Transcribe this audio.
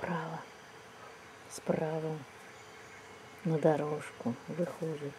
справа, справа. На дорожку выходит.